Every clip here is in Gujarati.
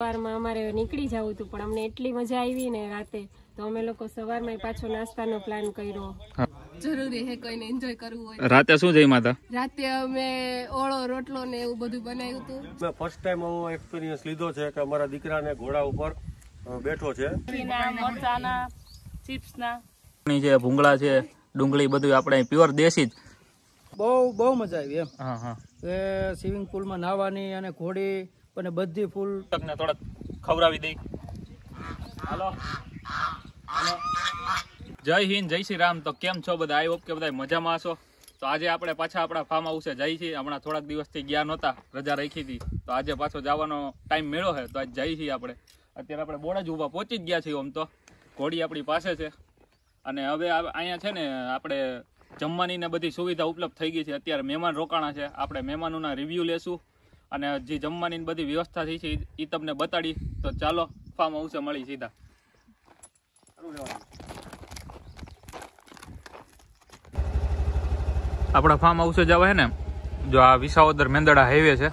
સવારમાં અમારે નીકળી જવું હતું પણ અમને એટલી મજા આવી ને રાતે. તો અમે લોકો સવારમાં પાછો નાસ્તાનો પ્લાન કર્યો. જરૂરી હે કોઈને એન્જોય કરવું હોય રાતે શું જઈ માતા? રાતે અમે ઓળો રોટલો ને એવું બધું બનાવ્યું હતું. મેં ફર્સ્ટ ટાઈમ હું એક્સપિરિયન્સ લીધો છે કે અમારા દીકરાને ઘોડા ઉપર બેઠો છે. ની છે ભૂંગળા છે ડુંગળી બધું આપણે પ્યોર દેશી જ. બહુ બહુ મજા આવી એમ. હા હા. કે સ્વિમિંગ પુલમાં નાહવાની અને ઘોડી અને બધી ફૂલ ને થોડાક ખવડાવી દઈ. હાલો. જય હિન્દ, જય શ્રી રામ. તો કેમ છો બધા? આઈ હોપ કે બધા મજામાં હશો. તો આજે આપણે પાછા આપણા ફાર્મ હાઉસે જઈએ છીએ. હમણાં થોડાક દિવસથી ગયા નહોતા, રજા રાખી હતી. તો આજે પાછો જવાનો ટાઈમ મેળો છે. તો આજે જઈ છીએ આપણે. અત્યારે આપણે બોડા જ ઊભા પહોંચી જ ગયા છીએ આમ તો. ઘોડી આપણી પાસે છે. અને હવે અહીંયા છે ને આપણે જમવાની ને બધી સુવિધા ઉપલબ્ધ થઈ ગઈ છે. અત્યારે મહેમાન રોકાણા છે. આપણે મહેમાનોના રિવ્યૂ લેશું. અને જે જમવાની બધી વ્યવસ્થા થઈ છે એ તમને બતાડી. તો ચાલો, ફાર્મ હાઉસે મળી સીધા. આપણા ફાર્મ હાઉસે જવા હે ને? જો આ વિસાવદર મેંદડા હાઈવે છે,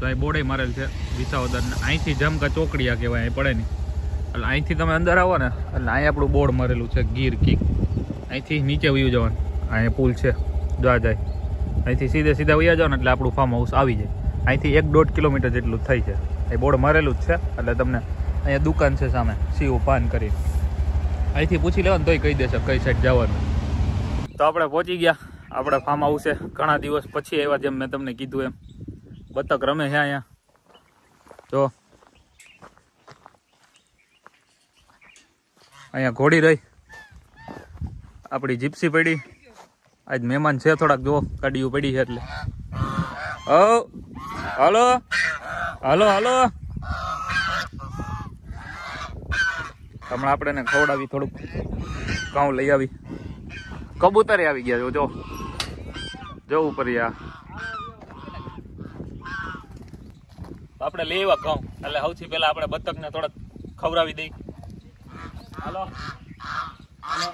તો અહીં બોર્ડે મારેલ છે. વિસાવદર અહીંથી જમકા ચોકડીયા કહેવાય, અહીં પડે નહીં. એટલે અહીંથી તમે અંદર આવો ને, એટલે અહીં આપણું બોર્ડ મારેલું છે, ગીર કીક. અહીંથી નીચે વયું જવાનું. અહીંયા પુલ છે જોવા જાય. અહીંથી સીધે સીધા વયા જાવ ને, એટલે આપણું ફાર્મ હાઉસ આવી જાય. અહીંથી એક દોઢ કિલોમીટર જેટલું થઈ છે. એ બોર્ડ મરેલું જ છે. એટલે તમને અહીંયા દુકાન છે સામે. સીઓ પાન કરી. અહીંથી પૂછી લેવાનું, તોય કહી દેશે કઈ સાઈડ જવાનું. તો આપણે પહોંચી ગયા. આપણે ફાર્મ હાઉસે ઘણા દિવસ પછી આવ્યા જેમ મેં તમને કીધું એમ. બતક રમે છે અહીંયા. જો. અહીંયા ઘોડી રહી. આપણી જીપ્સી પડી. આજ મહેમાન છે થોડાક, જો ગાડીઓ પડી છે એટલે. ઓ હલો? હલો હાલો? હમણાં આપણે એને ખવડાવી થોડુંક ઘઉં લઈ આવી. કબૂતરે આવી ગયા જો. જો ઉપર આપણે લઈ આવ્યા ઘઉં. એટલે સૌથી પહેલા આપણે બતકને થોડાક ખવડાવી દઈ. હાલો? હાલો?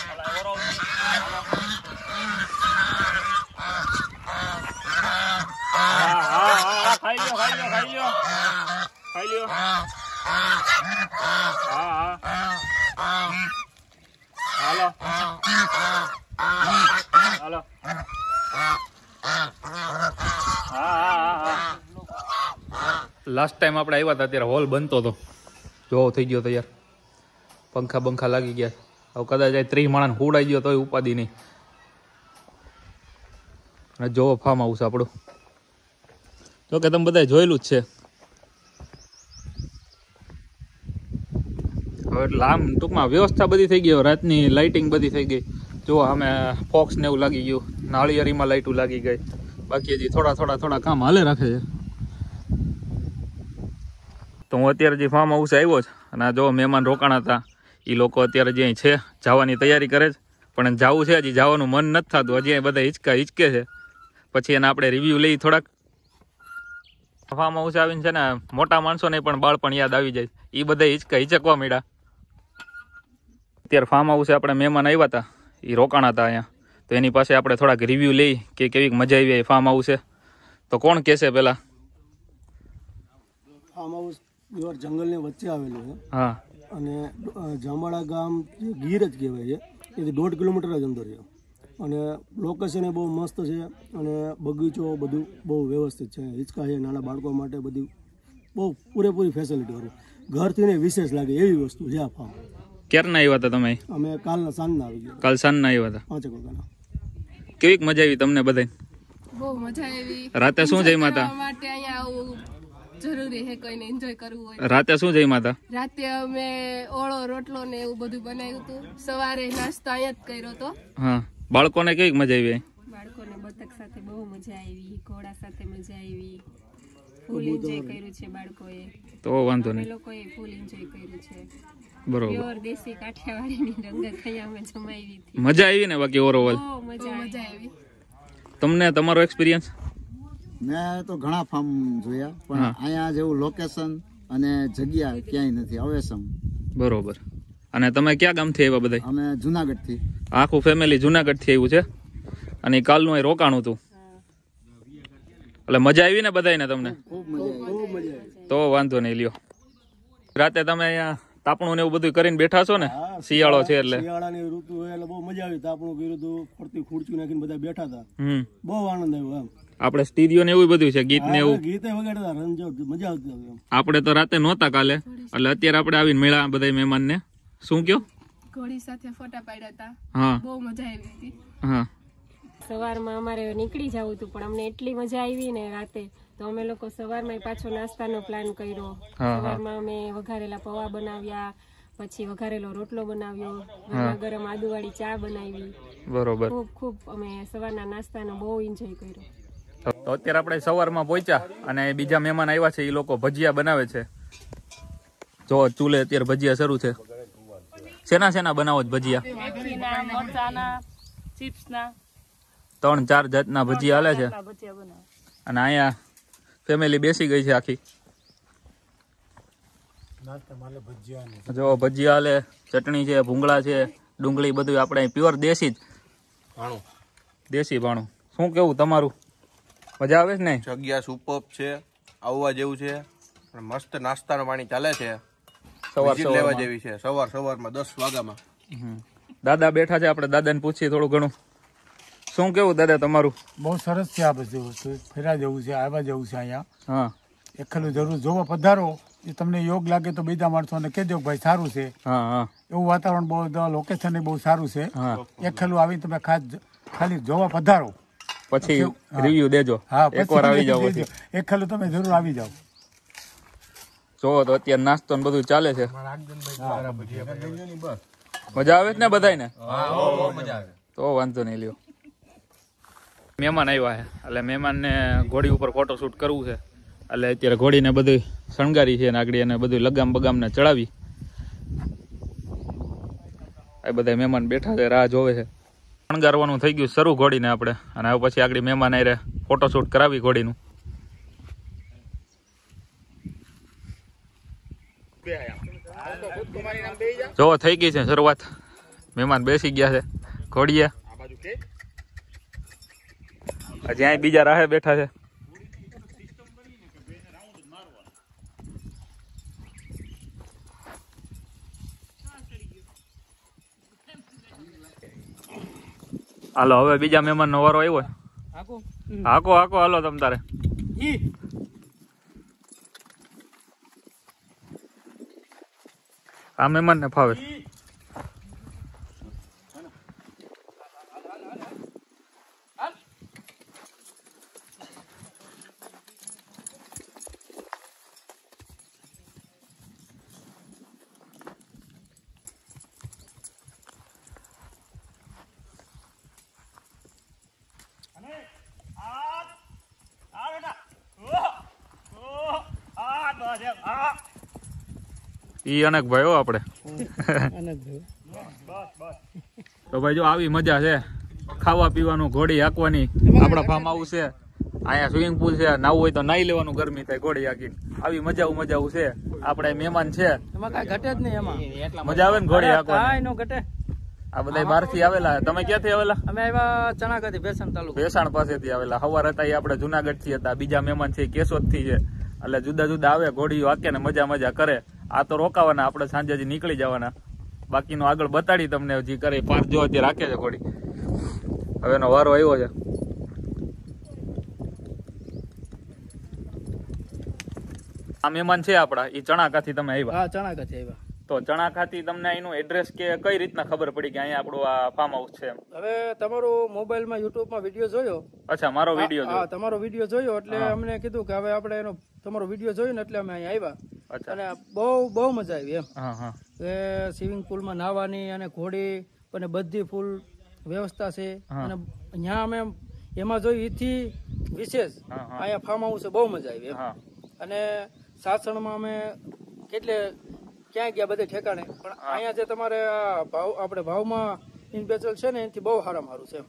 હાલો, ઓરો. હા, હા, હા, ખાઈ લ્યો, ખાઈ લ્યો, ખાઈ લ્યો. ખાઈ લ્યો. હા, હા. હાલો. હાલો. હા, હા, હા. લાસ્ટ ટાઈમ આપણે આવ્યા હતા ત્યારે હોલ બનતો હતો. જોવો થઈ ગયો તૈયાર. પંખા બંખા લાગી ગયા. હવે કદાચ ત્રીસ માણસ હુડાઈ ગયો તોય ઉપાધિ નહીં. અને જોવો ફાર્મ હાઉસ આપણું. જો કે તમે બધા જોયેલું જ છે. હવે આમ ટૂંકમાં વ્યવસ્થા બધી થઈ ગઈ. રાતની લાઇટિંગ બધી થઈ ગઈ. જો અમે ફોક્સ ને એવું લાગી ગયું. નાળિયેરીમાં લાઇટું લાગી ગઈ. બાકી હજી થોડા થોડા થોડા કામ હાલે રાખે છે. તો હું અત્યારે જે ફાર્મ હાઉસ આવ્યો છે અને આ જો મહેમાન રોકાણા હતા એ લોકો અત્યારે જે છે, જવાની તૈયારી કરે છે. પણ જવું છે હજી, જવાનું મન નથી થતું. હજી બધા હિચકા હિચકે છે. પછી એને આપણે રિવ્યૂ લઈ થોડાક. ફાર્મ હાઉસ આવીને છે ને, મોટા માણસોને પણ બાળપણ યાદ આવી જાય. એ બધા હિચકા હિચકવા મળ્યા અત્યારે ફાર્મ હાઉસે આપણે મહેમાન આવ્યા હતા. એ રોકાણા હતા અહીંયા. તો એની પાસે આપણે થોડાક રિવ્યૂ લઈ કે કેવી મજા આવી ફાર્મ હાઉસે તો કોણ કહેશે પહેલાં ફાર્મ હાઉસ પ્યોર જંગલની વચ્ચે આવેલું છે. હા. અને જામાળા ગામ જે ગીર જ કહેવાય છે. એથી દોઢ કિલોમીટર જ અંદર છે. અને લોકેશન એ બહુ મસ્ત છે અને બગીચો બધું બહુ વ્યવસ્થિત છે. હિંચકા છે નાના બાળકો માટે બધી બહુ પૂરેપૂરી ફેસિલિટી વાળું. ઘરથી ને વિશેષ લાગે એવી વસ્તુ છે આ ફાર્મ ક્યારના આવ્યા હતા તમે? અમે કાલના સાંજના આવી ગયા. કાલ સાંજના આવ્યા હતા? પાંચેક વાગ્યાના. કેવી મજા આવી તમને બધાય? બહુ મજા આવી. રાતે શું જમ્યા માતા માટે અહીંયા જરૂરી હે કોઈને એન્જોય કરવું હોય રાતે શું જઈ માતા? રાતે અમે ઓળો રોટલો ને એવું બધું બનાવ્યું હતું. સવારે નાસ્તો અહીંયા જ કર્યો હતો. હા. બાળકોને કેવીક મજા આવી બાળકોને બતક સાથે બહુ મજા આવી ઘોડા સાથે મજા આવી. ફૂલ એન્જોય કર્યું છે બાળકોએ. તો વાંધો નહીં. લોકોએ ફૂલ એન્જોય કર્યું છે. બરોબર. દેશી કાઠિયાવાડીની રંગત અહીંયા અમે જમાવી હતી. મજા આવી ને બાકી ઓવરઓલ મજા મજા આવી. તમને તમારો એક્સપિરિયન્સ મેં તો ઘણા ફાર્મ જોયા પણ અહીંયા જેવું લોકેશન અને જગ્યા ક્યાંય નથી અવેસમ બરોબર. અને તમે ક્યાં ગામથી આવ્યા બધા અમે જુનાગઢથી આખું ફેમિલી જુનાગઢથી આવ્યું છે? અને કાલનું એ રોકાણું હતું? એટલે મજા આવી ને બધાને તમને? ખૂબ મજા આવી. બહુ મજા આવી. તો વાંધો નહીં લ્યો. રાતે તમે અહીંયા તાપણું ને એવું બધું કરીને બેઠા છો ને? શિયાળો છે એટલે. શિયાળાની ઋતુ હોય એટલે બહુ મજા આવી. તાપણું કર્યું હતું ફરતી ખુરચી નાખીને બધા બેઠા હતા. બહુ આનંદ આવ્યો એમ. આપણે સ્ટીરિયો ને એવું બધું છે ગીત ને એવું. હા, વગાડતા રંજો મજા આવતી આપણે તો રાતે નહોતા કાલે એટલે અત્યારે આપણે આવીને મેળા બધા મહેમાન ને શું કયો? ઘોડી સાથે ફોટા પાડ્યા હતા. હા. બહુ મજા આવી હતી. હા. સવારમાં અમારે નીકળી જવું હતું પણ અમને એટલી મજા આવી ને રાતે. તો અમે લોકો સવારમાં પાછો નાસ્તાનો પ્લાન કર્યો. સવારમાં અમે વઘારેલા પૌવા બનાવ્યા પછી વઘારેલો રોટલો બનાવ્યો ગરમા ગરમ આદુવાળી ચા બનાવી. બરોબર. ખૂબ ખૂબ અમે સવારના નાસ્તાનો બહુ એન્જોય કર્યો. તો અત્યારે આપણે સવારમાં પહોંચ્યા અને બીજા મહેમાન આવ્યા છે એ લોકો ભજીયા બનાવે છે. જો ચૂલે અત્યારે ભજીયા શરૂ છે. શેના શેના બનાવો ભજીયા? ત્રણ ચાર જાતના ભજીયા હાલે છે. અને અહીંયા ફેમિલી બેસી ગઈ છે આખી. જો ભજીયા હાલે ચટણી છે ભૂંગળા છે ડુંગળી બધું આપણે પ્યોર દેશી જ. દેશી ભાણું. શું કેવું તમારું? મજા આવે છે ને? જગ્યા સુપર છે આવવા જેવું છે. મસ્ત નાસ્તાનું પાણી ચાલે છે. સવાર લેવા જેવી છે. સવાર સવારમાં દસ વાગ્યામાં. હમ. દાદા બેઠા છે આપણે દાદાને પૂછીએ થોડું ઘણું. શું કેવું દાદા તમારું? બહુ સરસ છે આ બધી વસ્તુ. ફેરા જેવું છે આવ્યા જેવું છે અહીંયા. હા. એકલું જરૂર જોવો પધારો. એ તમને યોગ લાગે તો બીજા માણસોને ને દો કે ભાઈ સારું છે. હા હા. એવું વાતાવરણ બહુ લોકેશન બહુ સારું છે. હા. એકલું આવી તમે ખાસ ખાલી જોવા પધારો. પછી રિવ્યુ દેજો. હા એકવાર આવી જાવ પછી. ખાલી તમે જરૂર આવી જાવ જોવો તો અત્યારે નાસ્તો ને બધું ચાલે છે. મજા આવે ને બધાને તો વાંધો નહીં લ્યો. મહેમાન આવ્યા છે. એટલે મહેમાનને ઘોડી ઉપર ફોટો શૂટ કરવું છે. એટલે અત્યારે ઘોડીને બધું શણગારી છે નાગડી અને બધું લગામ બગામને ચડાવી. આ બધા મહેમાન બેઠા છે રાહ જોવે છે. શણગારવાનું થઈ ગયું શરૂ ઘોડીને આપણે. અને હવે પછી આગળ મહેમાન આરે ફોટોશૂટ કરાવી ઘોડીનું. જો, થઈ ગઈ છે શરૂઆત. મહેમાન બેસી ગયા છે. ઘોડીયા હજી અહીં બીજા રાહે બેઠા છે. હાલો હવે બીજા મહેમાન નો વારો આવ્યો હાકો. હાકો હાલો તમ તારે. આ મહેમાન ને ફાવે ઈ અનેક ભાઈ આપણે. તો ભાઈ જો આવી મજા છે. ખાવા પીવાનું ઘોડી હાંકવાની. આપણા ફાર્મ હાઉસ છે. અહીંયા સ્વિમિંગ પુલ છે. નાવું હોય તો નાઈ લેવાનું ગરમી થાય ઘોડી હાંકીને. આવી મજાવું મજાવું છે. આપણે મહેમાન છે. એમાં કાંઈ ઘટે જ નહીં એમાં. મજા આવે ને ઘોડી હાંકવાની? ઘટે. આ બધા બહારથી આવેલા. તમે ક્યાંથી આવેલા? અમે આવ્યા ચણાકાથી ભેસણ તાલુકો. ભેસાણ પાસેથી આવેલા. હવાર હતા એ આપણે જુનાગઢથી હતા. બીજા મહેમાન છે કેશોદથી છે. એટલે જુદા જુદા આવે ઘોડીઓ હાકે ને મજા મજા કરે. આ તો રોકાવાના આપણે સાંજે હજી નીકળી જવાના. બાકીનું આગળ બતાડી તમને હજી કરે પાંચ જો હજી રાખે છે ઘોડી. હવે એનો વારો આવ્યો છે. આ મહેમાન છે આપણા એ ચણાકાથી તમે આવ્યા. હા ચણાકાથી આવ્યા. તો ચણાકાથી તમને અહીંનું એડ્રેસ કે કઈ રીતના ખબર પડી કે અહીંયા આપણું આ ફાર્મ હાઉસ છે હવે તમારો મોબાઈલમાં યુટ્યુબમાં વીડિયો જોયો? અચ્છા મારો વીડિયો હા તમારો વીડિયો જોયો એટલે અમને કીધું કે હવે આપણે એનો તમારો વીડિયો જોયો ને એટલે અમે અહીંયા આવ્યા. અને બહુ બહુ મજા આવી એમ. કે સ્વિમિંગ પુલમાં નાહવાની અને ઘોડી અને બધી ફૂલ વ્યવસ્થા છે. અને અહીંયા અમે એમાં જોયું એથી વિશેષ. અહીંયા ફાર્મ હાઉસ બહુ મજા આવી એમ. અને સાસણમાં અમે કેટલે ક્યાં ગયા બધે ઠેકાણે. પણ અહીંયા જે તમારે ભાવ આપણે ભાવમાં ઇન્સ્પેશલ છે ને એથી બહુ સારામાં સારું છે એમ.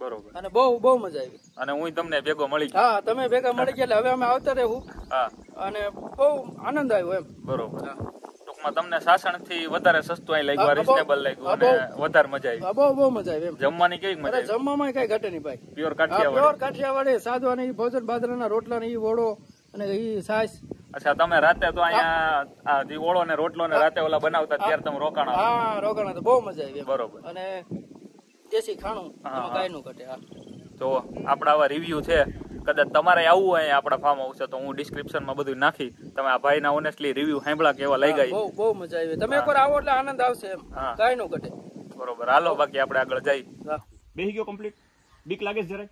બરોબર. અને બહુ બહુ મજા આવી. અને હું તમને ભેગો મળી ગયો. હા તમે ભેગા મળી ગયા એટલે હવે અમે આવતા રહેવું. હા. અને બહુ આનંદ આવ્યો એમ. બરોબર. ટૂંકમાં તમને સાસણથી વધારે સસ્તું અહીં લાગ્યું રિઝનેબલ લાગ્યું અને વધારે મજા આવી. બહુ બહુ મજા આવી એમ. જમવાની કેવી મજા જમવામાં કઈ ઘટે નહીં ભાઈ. પ્યોર કાઠિયાવાડી. પ્યોર કાઠિયાવાડી સાદવાની ભોજન બાજરાના રોટલા ને ઈ વડો અને ઈ સાસ અચ્છા તમે રાતે તો અહીંયા ઓળો ને રોટલો ને રાતે ઓલા બનાવતા ત્યારે તમે રોકાણા હા રોકાણા તો બહુ મજા આવી બરોબર. અને દેશી ખાણું હા, એમાં હા. કાંઈ નું ઘટે હા. તો આપણા આવા રિવ્યુ છે કદાચ તમારે આવવું હોય આપણા ફાર્મ હાઉસ તો હું ડિસ્ક્રિપ્શનમાં બધું નાખી તમે આ ભાઈના ઓનેસ્ટલી રિવ્યુ સાંભળા કેવા લઈ ગઈ બહુ બહુ મજા આવી. તમે એકવાર આવો એટલે આનંદ આવશે એમ. હા. નું ઘટે. બરોબર. હાલો બાકી આપણે આગળ જઈ. બેહી ગયો કમ્પ્લીટ બીક લાગે છે જરાય?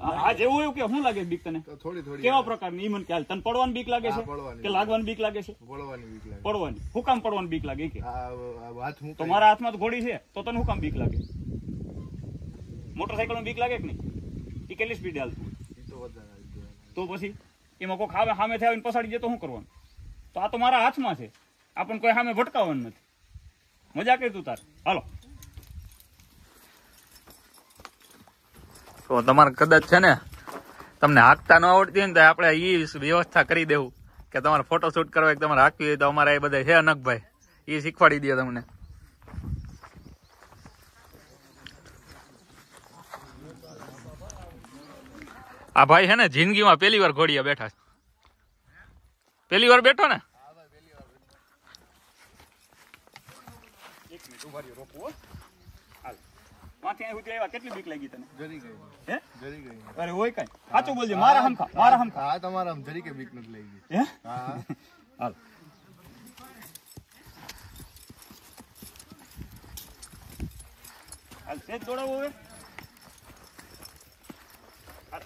આ જેવું એવું કે શું લાગે બીક તને? થોડી થોડી કેવા પ્રકારની? ઈ મને કે તને પડવાની બીક લાગે છે? કે લાગવાની બીક લાગે છે? પડવાની બીક લાગે. પડવાની. હું કામ પડવાની બીક લાગે કે? તો મારા હાથમાં તો ઘોડી છે તો તને હું કામ બીક લાગે? મોટરસાયકલ બીક લાગે કે નહીં? એ કેટલી સ્પીડ હાલતું તો પછી એમાં કોઈ સામે સામે થયા પસાડી જાય તો શું કરવાનું? તો આ તો મારા હાથમાં છે. આપણને કોઈ સામે ભટકાવવાનું નથી. મજા કરી તું તાર. હાલો. તો તમારે કદાચ છે ને તમને હાંકતા ન આવડતી હોય ને તો આપણે એ વ્યવસ્થા કરી દેવું કે તમારે ફોટોશૂટ કરવા તમારે હાંકવી હોય તો અમારા એ બધા છે અનકભાઈ એ શીખવાડી દે તમને. આ ભાઈ છે ને જિંદગીમાં પહેલી વાર ઘોડીયા બેઠા છે. પહેલી વાર બેઠો ને? એક મિનિટ ઊભા રહ્યો રોકવો વાંથી અહીં સુધી આવ્યા કેટલી બીક લાગી તને? જરી ગઈ. હે? જરી ગઈ. અરે હોય કઈ. સાચું બોલજે મારા હમખા મારા હમખા. હા તમારા આમ જરી કે બીક નથી લઈ ગઈ હે? હા. હાલ. હાલ સેજ દોડાવો હવે. હાલ.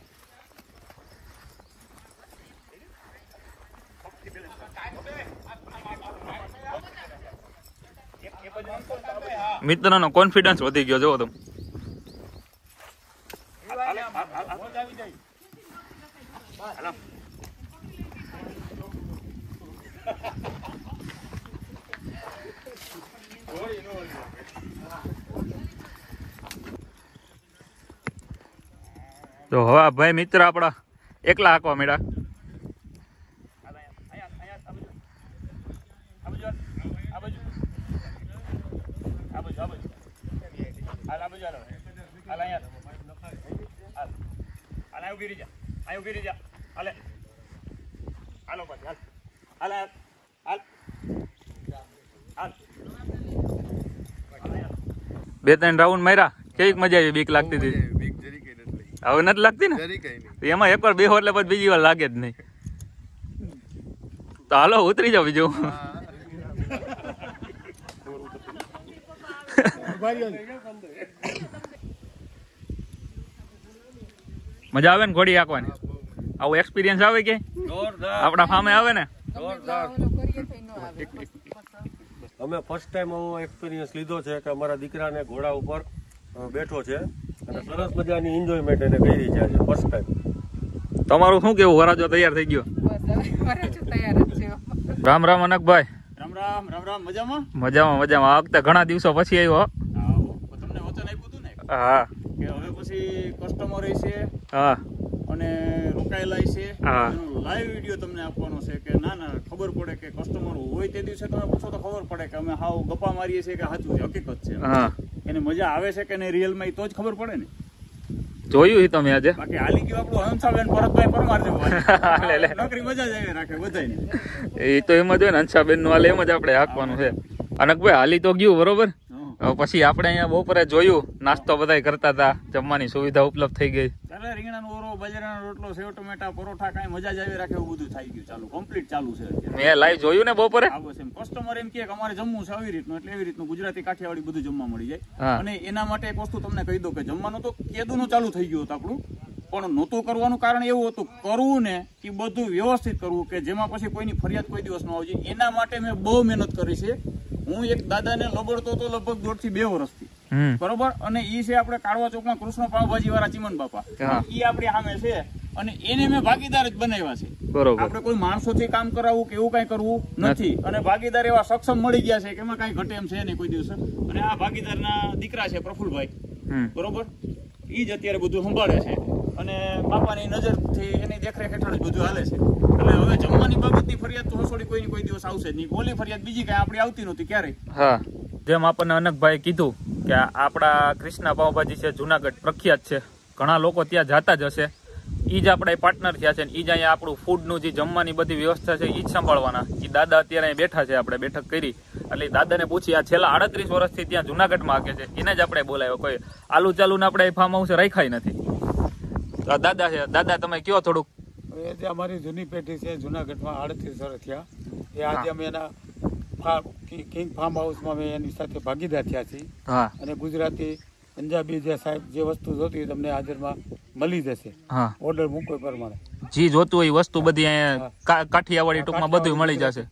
એક- એક બાજુ આમ કર, આ બાજુ. મિત્રનો કોન્ફિડન્સ વધી ગયો જોવો તમે હાલ, હાલ, હાલ, હાલ. મોજ આવી જાય. હાલો. તો હવે આ ભાઈ મિત્ર આપણા એકલા હાંકવા મળ્યા હાલ, અહીંયા, અહીંયા, અહીંયા, આ બાજુ. આ બાજુ હાલ, આ બાજુ. આ બાજુ, આ બાજુ. હાલ, આ બાજુ હાલો. હાલ, અહીંયા. હાલ. હાલ, અહીંયા ઊભી રહી જા. અહીંયા ઊભી રહી જા. હાલે. હવે ભાઈ હાલ. હાલ, હાલ. હાલ. હાલ. બે ત્રણ રાઉન્ડ માર્યા કેવી મજા આવી બીક લાગતી હતી બીક જરી કઈ નથી લઈ હવે નથી લાગતી ને? એમાં કઈ નહીં. એમાં એકવાર બેહો એટલે પછી બીજી વાર લાગે જ નહીં. તો હાલો ઉતરી જાવ બીજું. મજા આવે ને ઘોડી હાંકવાની? આવું એક્સપિરિયન્સ આવે કે? આપણા ફામે આવે ને? અમે ફર્સ્ટ ટાઈમ આવો એક્સપિરિયન્સ લીધો છે કે અમારા દીકરાને ઘોડા ઉપર બેઠો છે. અને સરસ મજાની એન્જોયમેન્ટ એને કરી છે આજે ફર્સ્ટ ટાઈમ તમારું શું કેવું? વરાજો તૈયાર થઈ ગયો. રામ રામ અનકભાઈ. રામ રામ રામ રામ મજામાં? મજામાં મજામાં. આ વખતે ઘણા દિવસો પછી આવ્યો હો. તમને વચન આપ્યું હતું ને હા. કે હવે પછી કસ્ટમર છે. હા. અને રોકાયેલા છે. એનો લાઈવ વીડિયો તમને આપવાનો છે કે ના ના ખબર પડે કે કસ્ટમર હોય તે દિવસે તમે પૂછો તો ખબર પડે કે અમે હાવ ગપ્પા મારીએ છીએ કે સાચું છે હકીકત છે. એને મજા આવે છે કે નહીં રિયલમાં એ તો જ ખબર પડે ને. જોયું છે તમે આજે? બાકી હાલી ગયું આપણું હંસાબેન ભરતભાઈ પરમાર જેવું. નોકરી મજા જ આવી રાખે બધાને એ તો એમ જ હોય ને હંસાબેનનું હાલ એમ જ આપણે આપવાનું છે. અનકભાઈ હાલી તો ગયું બરોબર? પછી આપણે અહીંયા બપોરે જોયું નાસ્તો બધા કરતા હતા જમવાની સુવિધા ઉપલબ્ધ થઈ ગઈ. ત્યારે રીંગણાનો ઓરો બાજરાનો રોટલો સેવ ટમેટા પરોઠા કાંઈ મજા જ આવી રાખે એવું બધું થઈ ગયું ચાલુ કમ્પ્લીટ ચાલુ છે મેં લાઈવ જોયું ને બપોરે? આવો છે એમ. કસ્ટમર એમ કે અમારે જમવું છે આવી રીતનું એટલે એવી રીતનું ગુજરાતી કાઠિયાવાડી બધું જમવા મળી જાય. અને એના માટે એક વસ્તુ તમને કહી દઉં કે જમવાનું તો કેદુનું ચાલુ થઈ ગયું હતું આપણું પણ નહોતું કરવાનું કારણ એવું હતું કરવું ને એ બધું વ્યવસ્થિત કરવું કે જેમાં પછી કોઈની ફરિયાદ કોઈ દિવસ ન આવજે. એના માટે મેં બહુ મહેનત કરી છે. હું એક દાદાને લબડતો હતો લગભગ દોઢથી બે વર્ષથી. બરોબર? અને ઈ છે આપણે કાળવા ચોકના કૃષ્ણ પાવભાજી વાળા ચીમન બાપા. ઈ આપણી સામે છે. અને એને મેં ભાગીદાર જ બનાવ્યા છે. આપણે કોઈ માણસોથી કામ કરાવવું કે એવું કઈ કરવું નથી. અને ભાગીદાર એવા સક્ષમ મળી ગયા છે કે એમાં કઈ ઘટે એમ છે નહીં કોઈ દિવસ. અને આ ભાગીદારના દીકરા છે પ્રફુલભાઈ. બરોબર? ઈ જ અત્યારે બધું સંભાળે છે. અને બાપાની નજરથી એની દેખરેખ હેઠળ જ બધું હાલે છે. એટલે હવે જમવાની બાબતની ફરિયાદ તો હસોડી કોઈની કોઈ દિવસ આવશે જ નહીં. ઓલી ફરિયાદ બીજી કઈ આપણી આવતી નહોતી ક્યારે હા. જેમ આપણને અનકભાઈ કીધું કે આપણા કૃષ્ણા પાવભાજી છે જુનાગઢ પ્રખ્યાત છે. ઘણા લોકો ત્યાં જાતા જ હશે. ઈ જ આપણા પાર્ટનર થયા છે ને ઈ જ અહીંયા આપણું ફૂડનું જે જમવાની બધી વ્યવસ્થા છે ઈ જ સંભાળવાના. એ દાદા અત્યારે અહીં બેઠા છે આપણે બેઠક કરી. એટલે દાદાને પૂછી આ છેલ્લા આડત્રીસ વર્ષથી ત્યાં જુનાગઢમાં આગે છે. એને જ આપણે બોલાવ્યો. કોઈ આલુ ચાલુ ને આપણે ફાર્મ હાઉસ રાખાય નથી. દાદા છે. દાદા તમે કયો થોડુંક? હવે જે અમારી જૂની પેઢી છે જુનાગઢમાં આડત્રીસ વર્ષ થયા. એ આજે અમે એના કિંગ ફાર્મ હાઉસમાં અમે એની સાથે ભાગીદાર થયા છીએ. અને ગુજરાતી પંજાબી જે સાહેબ જે વસ્તુ જોતી હોય તમને હાજરમાં મળી જશે. ઓર્ડર મૂકો પ્રમાણે. જી જોતું હોય વસ્તુ બધી અહીંયા કાઠિયાવાડી ટૂંકમાં બધું મળી જશે.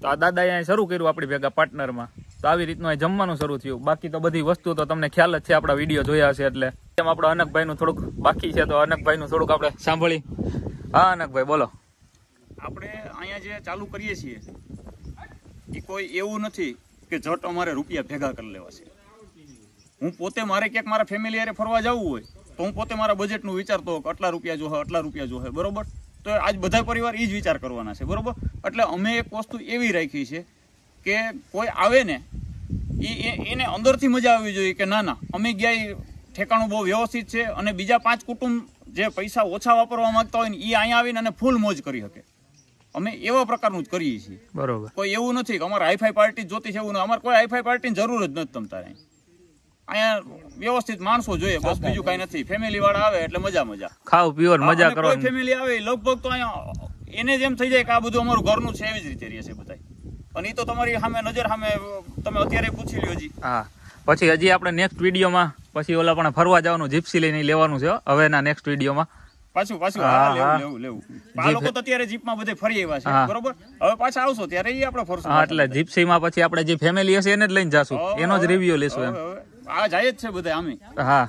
તો આ દાદાએ અહીંયા શરૂ કર્યું આપણી ભેગા પાર્ટનરમાં તો આવી રીતનું જમવાનું શરૂ થયું. બાકી તો બધી વસ્તુ તો તમને ખ્યાલ જ છે, આપણા વીડિયો જોયા હશે એટલે. એમ આપણા અનકભાઈનું થોડુંક બાકી છે, તો અનકભાઈનું થોડુંક આપણે સાંભળી. હા, અનકભાઈ, બોલો. આપણે અહીંયા જે ચાલુ કરીએ છીએ, એ કોઈ એવું નથી કે જટ અમારે રૂપિયા ભેગા કરી લેવા છે. હું પોતે મારે ક્યાંક મારા ફેમિલી હારે ફરવા જવું હોય, તો હું પોતે મારા બજેટનું વિચારતો કે આટલા રૂપિયા જોહે, આટલા રૂપિયા જોહે, બરોબર? તો આજ બધા પરિવાર એ જ વિચાર કરવાના છે, બરોબર? એટલે અમે એક વસ્તુ એવી રાખી છે કે કોઈ આવે ને એ એને અંદરથી મજા આવવી જોઈએ કે ના ના અમે ગયા ઠેકાણું બહુ વ્યવસ્થિત છે અને બીજા પાંચ કુટુંબ જે પૈસા ઓછા વાપરવા માંગતા હોય ને એ અહીંયા આવીને અને ફૂલ મોજ કરી શકે. અમે એવા પ્રકારનું જ કરીએ છીએ. બરોબર. કોઈ એવું નથી કે અમારે હાઈફાઈ પાર્ટી જ જોતી છે એવું નહીં અમારે કોઈ હાઈફાઈ પાર્ટીની જરૂર જ નથી તમ અહીં. અહીંયા વ્યવસ્થિત માણસો જોઈએ બસ બીજું કઈ નથી. ફેમિલી વાળા આવે એટલે મજા મજા. ખાવ પીવર મજા કરો કોઈ ફેમિલી આવે લગભગ તો અહીંયા એને જેમ થઈ જાય કે આ બધું અમારું ઘરનું છે એવી જ રીતે રહે છે બધા અને એ તો તમારી સામે નજર સામે તમે અત્યારે પૂછી લ્યો જી હા. પછી હજી આપણે નેક્સ્ટ વિડીયોમાં પછી ઓલા પણ ફરવા જવાનું જીપસી લઈને લેવાનું છે હવે હવેના નેક્સ્ટ વિડીયોમાં. પાછું પાછું હા, હા હા. લેવું લેવું. લેવું આ લોકો તો અત્યારે જીપમાં બધે ફરી આવ્યા છે. બરોબર? હવે પાછા આવશો ત્યારે એ આપણે ફરશું. હા એટલે જીપ્સીમાં પછી આપણે જે ફેમિલી હશે એને જ લઈને જાશું. એનો જ રિવ્યુ લેશું એમ. આ જાય જ છે બધા આમે. હા.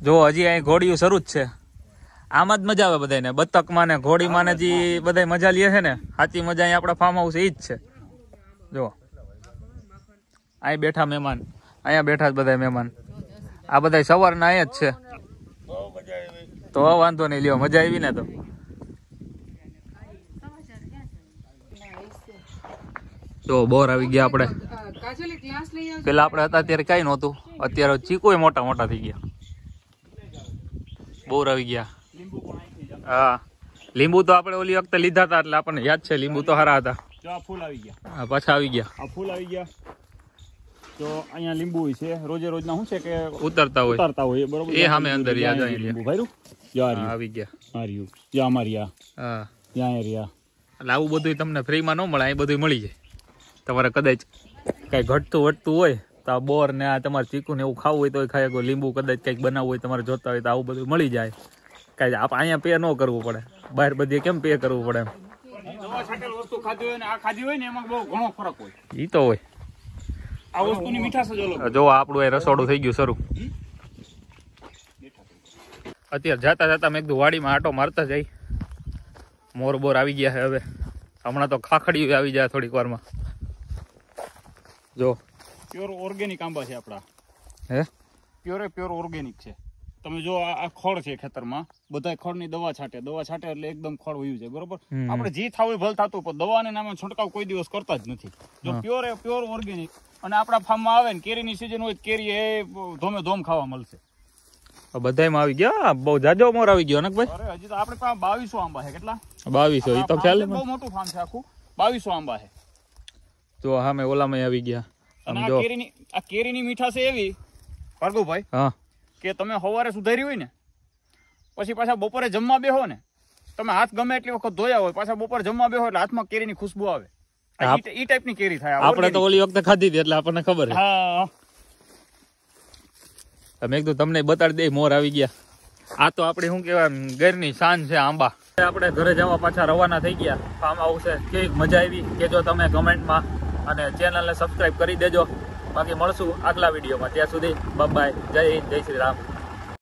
જો હજી અહીં ઘોડીયું શરૂ જ છે. આમાં જ મજા આવે બધાને બતકમાં ને ઘોડીમાં ને જે બધા મજા લે છે ને સાચી મજા અહીં આપણા ફાર્મ હાઉસ એ જ છે. જો અહીં બેઠા મહેમાન. અહીંયા બેઠા જ બધા મહેમાન. આ બધા સવારના અહીંયા જ છે. તો વાંધો નહીં, લ્યો, મજા આવી ને તો. જો બોર આવી ગયા આપણે. પેલા આપણે હતા ત્યારે કઈ નહોતું. અત્યારે ચીકુય મોટા મોટા થઈ ગયા. બોર આવી ગયા. હા. લીંબુ તો આપણે ઓલી વખતે લીધા હતા એટલે આપણને યાદ છે, લીંબુ તો સારા હતા. જો આ ફૂલ આવી ગયા. આ પાછા આવી ગયા. આ ફૂલ આવી ગયા. તો અહીંયા લીંબુ છે. રોજે રોજના શું છે કે ઉતરતા હોય. ઉતરતા હોય બરોબર. એ સામે અંદર યાદ આવી લીંબુ ભાઈ યાર આવી ગયા. આ ત્યાં અમાર હા. ત્યાં રહ્યા એટલે આવું બધું તમને ફ્રીમાં ન મળે અહીં બધું મળી જાય. તમારે કદાચ કઈ ઘટતું વટતું હોય તો આ બોર ને આ તમારે ચીકુ ને એવું ખાવું હોય તો ખાઈ કોઈ લીંબુ કદાચ કંઈક બનાવવું હોય તમારે જોતા હોય તો આવું બધું મળી જાય. કાંઈ આપ અહીંયા પે ન કરવું પડે. બહાર બધી કેમ પે કરવું પડે એમ? ખાધી હોય ને આ ખાધી હોય ને એમાં બહુ ઘણો ફરક હોય. ઈ તો હોય. આ વસ્તુની મીઠાશ જ અલગ જો આપણું એ રસોડું થઈ ગયું શરૂ. અત્યારે જાતા જાતા મેં કીધું વાડીમાં આટો મારતા જઈ મોર બોર આવી ગયા છે હવે. હમણાં તો ખાખડી આવી જાય થોડીક વારમાં. જો. પ્યોર ઓર્ગેનિક આંબા છે આપણા. હે? પ્યોરે પ્યોર ઓર્ગેનિક છે. તમે જો આ ખોળ ખડ છે ખેતરમાં બધા ખોળની દવા છાંટે. દવા છાંટે એટલે એકદમ ખોળ વયું છે બરોબર? આપણે જે થાવું ભલ થતું પણ દવાને નામે છંટકાવ કોઈ દિવસ કરતા જ નથી. જો પ્યોર એ પ્યોર ઓર્ગેનિક અને આપણા ફાર્મમાં આવે ને કેરીની સિઝન હોય કેરી એ ધોમે ધોમ ખાવા મળશે. બધાયમાં આવી ગયા? બહુ જાજો મોર આવી ગયો નકભાઈ અરે હજી તો આપણે પાસે બાવીસો આંબા છે કેટલા? બાવીસો એ તો ખ્યાલ બહુ મોટું ફાર્મ છે આખું. બાવીસો આંબા છે. જો સામે ઓલામાં આવી ગયા. અને આ કેરીની આ કેરીની મીઠાશ એવી. ભાર્ગવભાઈ હા. કે તમે સવારે સુધારી હોય ને પછી પાછા બપોરે જમવા બેહો ને તમે હાથ ગમે એટલી વખત ધોયા હોય પાછા બપોરે જમવા બેહો એટલે હાથમાં કેરીની ખુશ્બુ આવે. ઈ ટાઈપની કેરી થાય આપણે તો ઓલી વખતે ખાધી હતી એટલે આપણને ખબર હા. તમે કીધું તમને બતાડી દે મોર આવી ગયા. આ તો આપણી શું કહેવાય ઘરની શાન છે આંબા. આપણે ઘરે જવા પાછા રવાના થઈ ગયા. ફાર્મ હાઉસ છે કેવી મજા આવી. કેજો તમે કમેન્ટમાં અને ચેનલને સબસ્ક્રાઈબ કરી દેજો. બાકી મળશું આગલા વિડીયોમાં. ત્યાં સુધી બાય જય હિન્દ જય શ્રી રામ.